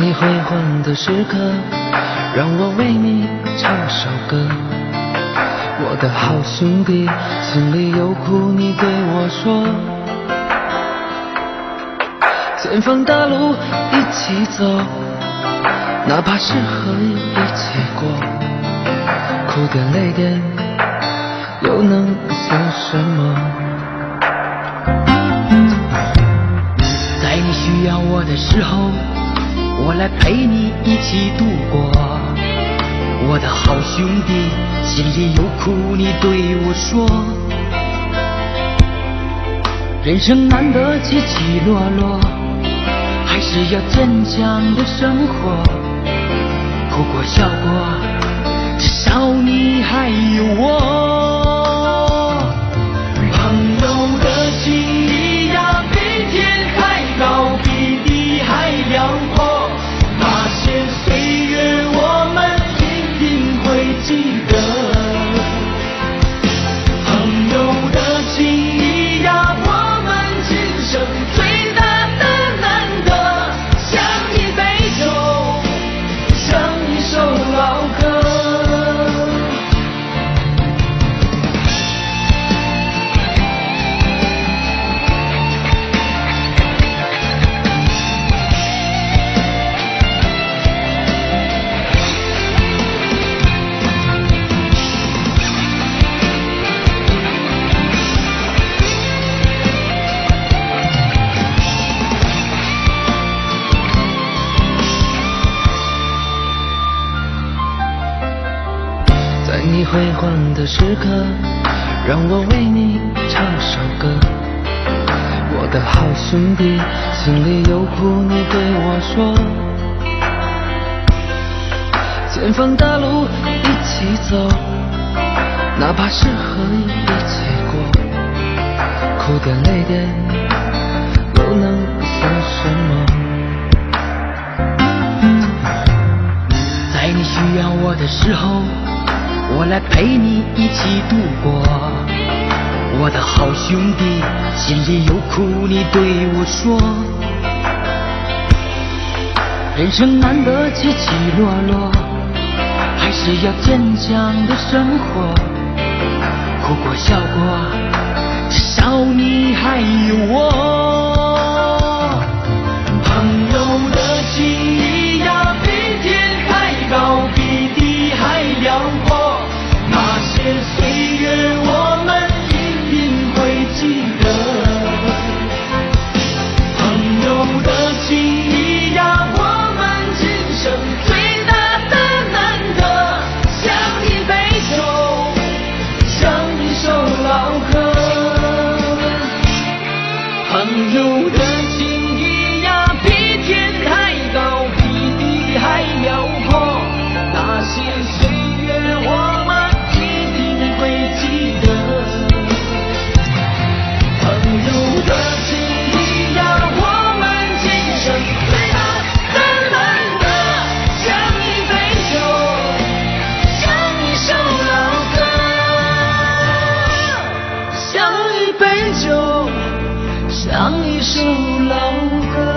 在你辉煌的时刻，让我为你唱首歌。我的好兄弟，心里有苦你对我说。前方大路一起走，哪怕是河一起过，哭点累点又能算什么？在你需要我的时候，我来陪你一起度过。我的好兄弟，心里有苦你对我说。人生难得起起落落，还是要坚强的生活。哭过笑过，至少你还有我。你辉煌的时刻，让我为你唱首歌。我的好兄弟，心里有苦你对我说。前方大路一起走，哪怕是河一起过，苦点累点又能算什么？在你需要我的时候，我来陪你一起度过。我的好兄弟，心里有苦你对我说。人生难得起起落落，还是要坚强的生活。哭过笑过，至少你还有我。唱一首老歌。